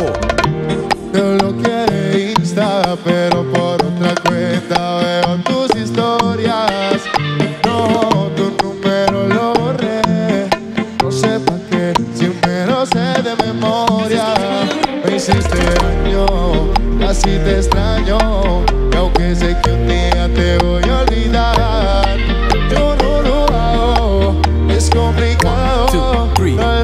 loco. Te bloqueé Insta, pero por otra cuenta veo tus historias. No, tu número lo borré. No sé pa' qué, si lo sé de memoria. Me hiciste daño, casi te extraño. Y aunque sé que un día te voy a olvidar, yo no lo hago. Es complicado.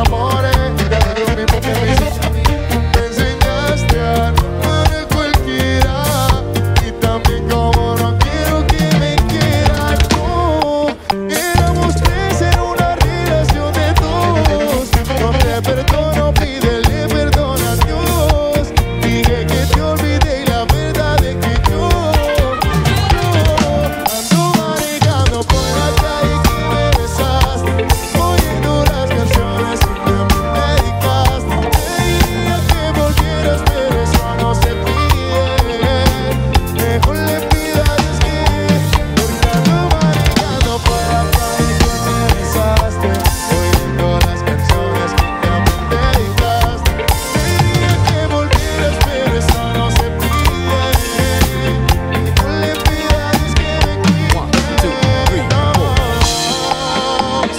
enamore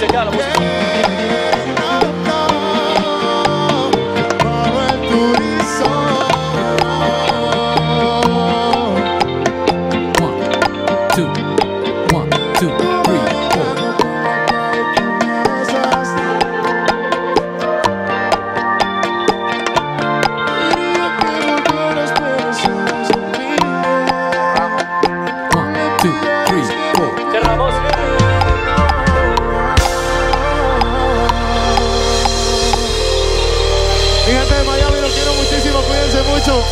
Você, got você... Mi este de Miami los quiero muchísimo, cuídense mucho.